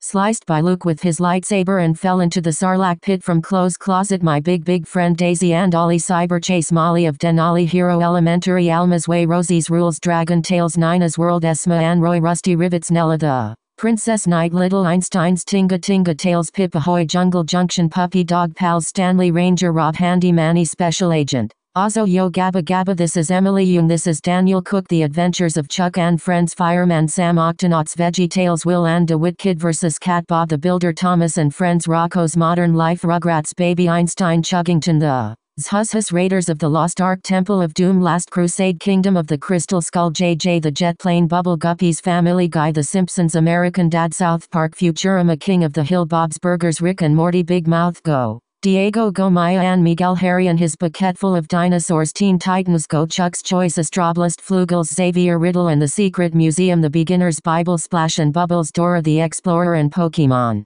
Sliced by Luke with his lightsaber and fell into the Sarlacc pit from Close Closet. My Big Big Friend Daisy and Ollie Cyber Chase Molly of Denali Hero Elementary Alma's Way Rosie's Rules Dragon Tales Nina's World Esme and Roy Rusty Rivets Nella the Princess Knight Little Einstein's Tinga Tinga Tales Pip Ahoy Jungle Junction Puppy Dog Pals Stanley Ranger Rob Handy Manny Special Agent Oso Yo Gabba Gabba This is Emily Yeung This is Daniel Cook The Adventures of Chuck and Friends Fireman Sam Octonauts Veggie Tales Will and DeWitt Kid vs. Cat Bob the Builder Thomas and Friends Rocko's Modern Life Rugrats Baby Einstein Chuggington The Zhuzhus Raiders of the Lost Ark Temple of Doom Last Crusade Kingdom of the Crystal Skull JJ The Jet Plane Bubble Guppies Family Guy The Simpsons American Dad South Park Futurama King of the Hill Bob's Burgers Rick and Morty Big Mouth Go Diego Go Maya and Miguel Harry and his bucket full of dinosaurs Teen Titans Go Chuck's Choice Astroblast Floogals Xavier Riddle and the Secret Museum The Beginner's Bible Splash and Bubbles Dora the Explorer and Pokemon